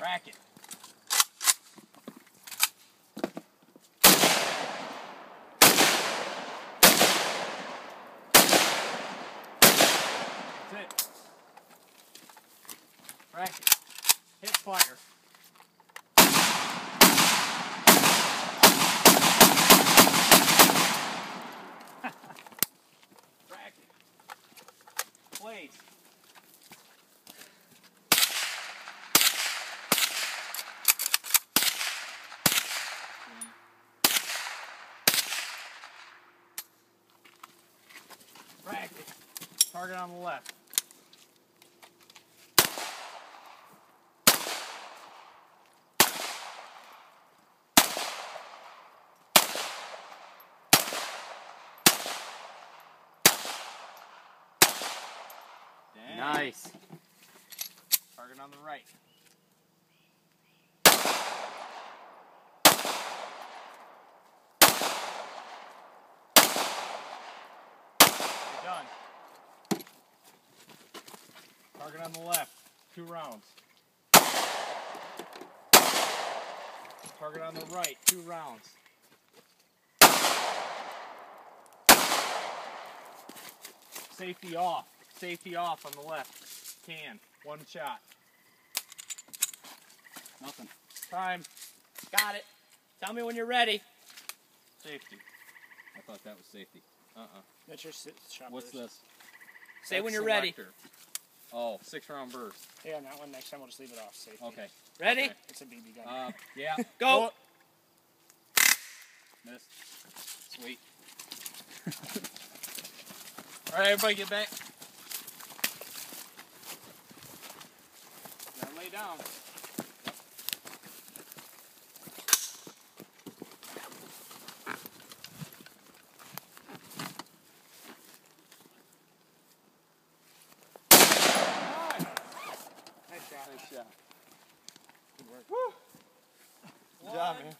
Racket. That's it. Racket. Hit fire. Racket. Target on the left. Damn. Nice. Target on the right. Done. Target on the left. Two rounds. Target on the right. Two rounds. Safety off. Safety off on the left. Can. One shot. Nothing. Time. Got it. Tell me when you're ready. Safety. I thought that was safety. Uh-uh. That's your si- shot What's this? Say That's when you're ready. Selector. Oh, six round burst. Yeah, on that one. Next time we'll just leave it off. Safety. Okay. Ready? Okay. It's a BB gun. Uh, yeah. Go. Missed. Sweet. All right, everybody get back. Now lay down. Nice shot. Good work. Good job, man.